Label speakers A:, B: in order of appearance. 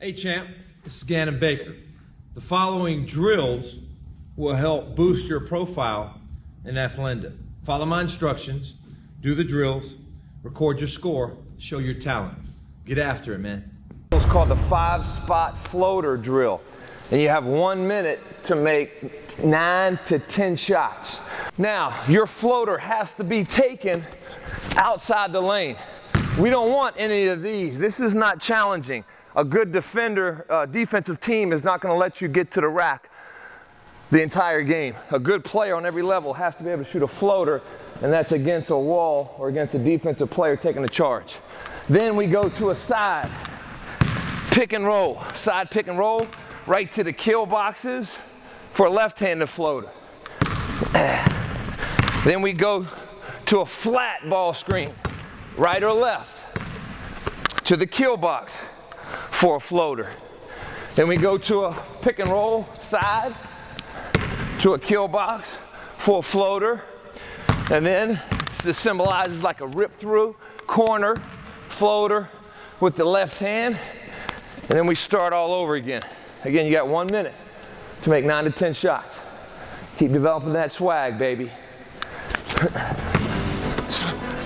A: Hey champ, this is Ganon Baker. The following drills will help boost your profile in Athlenda. Follow my instructions, do the drills, record your score, show your talent. Get after it, man.
B: It's called the five spot floater drill. And you have one minute to make nine to 10 shots. Now, your floater has to be taken outside the lane. We don't want any of these. This is not challenging. A good defender, uh, defensive team is not going to let you get to the rack the entire game. A good player on every level has to be able to shoot a floater, and that's against a wall or against a defensive player taking a charge. Then we go to a side pick and roll, side pick and roll, right to the kill boxes for a left-handed floater. Then we go to a flat ball screen, right or left, to the kill box for a floater. Then we go to a pick and roll side, to a kill box for a floater. And then this symbolizes like a rip through corner floater with the left hand. And then we start all over again. Again, you got one minute to make nine to 10 shots. Keep developing that swag, baby.